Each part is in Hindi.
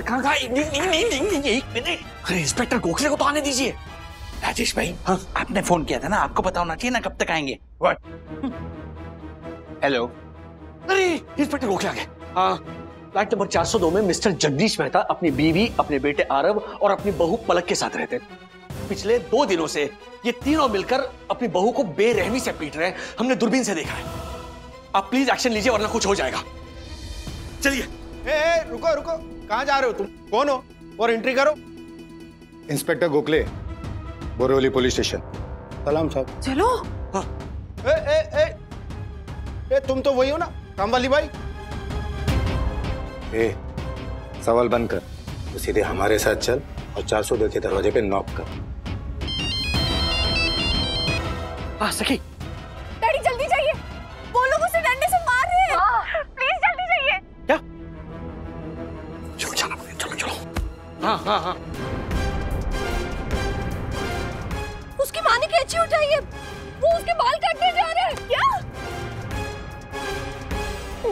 था नहीं नहीं नहीं नहीं नहीं एक मिनट अरे इंस्पेक्टर गोखले को तो आने दीजिए राजेश भाई हाँ? आपने फ़ोन किया था ना आपको पता होना चाहिए ना कब तक आएँगे व्हाट हेलो अरे इंस्पेक्टर गोखले आ गए हाँ फ्लैट नंबर 402 में मिस्टर जगदीश मेहता अपनी बीवी अपने बेटे आरव और अपनी बहू पलक के साथ रहते पिछले दो दिनों से ये तीनों मिलकर अपनी बहू को बेरहमी से पीट रहे हैं हमने दूरबीन से देखा है आप प्लीज़ एक्शन लीजिए वरना कुछ हो जाएगा चलिए ए, ए, रुको रुको। कहाँ जा रहे हो तुम? कौन हो? और एंट्री करो। Inspector Gokhale Borivali police station सलाम साहब चलो। ए, ए, ए, ए, तुम तो वही हो ना काम वाली भाई? ए सवाल बंद कर। तो सीधे हमारे साथ चल और 402 के दरवाजे पे नॉक कर। हाँ सखी। हाँ हाँ। उसकी माँ ने कैची उठाई है। वो उसके बाल काटने जा रहे हैं। क्या?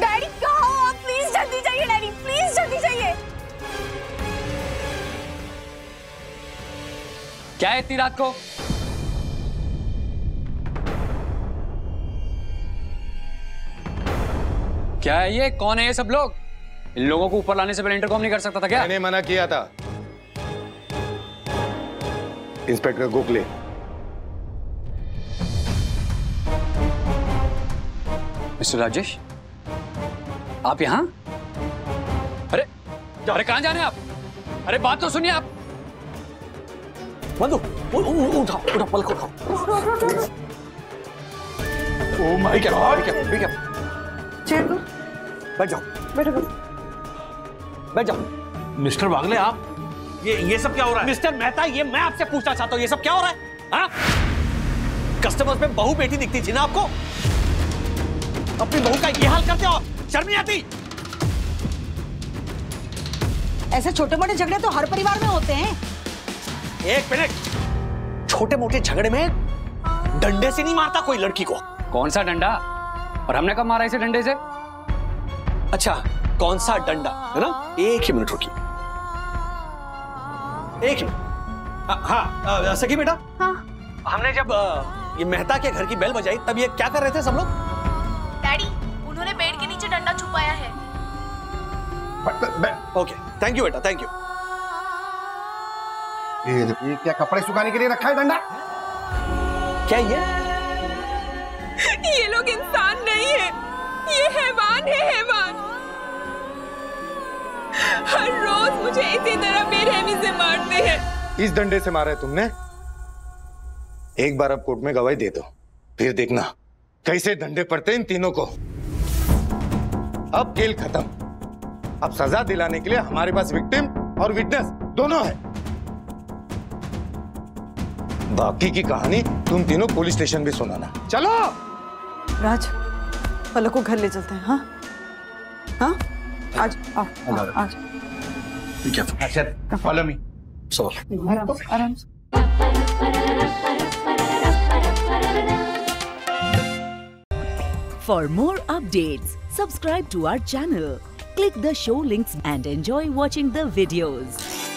डैडी कहाँ हो आप? प्लीज़ जल्दी जाइए डैडी। प्लीज़ जल्दी जाइए। क्या है इतनी रात को? क्या है ये? कौन है ये सब लोग? इन लोगों को ऊपर लाने से पहले इंटरकॉम नहीं कर सकता था क्या? मैंने मना किया था। इंस्पेक्टर गोखले। मिस्टर राजेश आप यहाँ? अरे अरे कहाँ जा रहे हैं आप? अरे बात तो सुनिए आप। बंदो उ- उ- उ- उठाओ उठाओ पलक उठाओ। Oh my God. बैठ जाओ। बैठो बैठ। जाओ। मिस्टर बागले आप ये ये सब क्या हो रहा है? मिस्टर मेहता ये मैं आपसे पूछना चाहता हूँ ये सब क्या हो रहा है? हाँ? कस्टमर्स में बहू बेटी दिखती थी ना आपको? अपनी बहू का ये हाल करते हो? शर्म नहीं आती? ऐसे छोटे मोटे झगड़े तो हर परिवार में होते हैं। एक मिनट। छोटे मोटे झगड़े में डंडे से नहीं मारता कोई लड़की को? कौन सा डंडा? और हमने कब मारा इसे डंडे से? अच्छा कौन सा डंडा? है ना? एक ही मिनट रुकिए। एक हाँ, हाँ सखी बेटा? हाँ। हमने जब अ, ये मेहता के घर की बेल बजाई तब ये क्या कर रहे थे सब लोग? डैडी उन्होंने बेड के नीचे डंडा छुपाया है। ओके थैंक यू बेटा थैंक यू ये, ये क्या कपड़े सुखाने के लिए रखा है डंडा? क्या ये? ये लोग इंसान नहीं है। ये हैवान है हैवान। हर रोज मुझे इसी तरह बेरहमी से मारते हैं। इस डंडे से मारा है तुमने? एक बार अब कोर्ट में गवाही दे दो। फिर देखना कैसे डंडे पड़ते इन तीनों को। अब खेल खत्म। अब सजा दिलाने के लिए हमारे पास विक्टिम और विटनेस दोनों है। बाकी की कहानी तुम तीनों पुलिस स्टेशन भी सुनाना। चलो! राज पलक को घर ले चलते हैं हाँ? हाँ? आज आओ आओ, आज अच्छा फॉलो मी सवाल आराम से For more updates, subscribe to our channel, click the show links and enjoy watching the videos.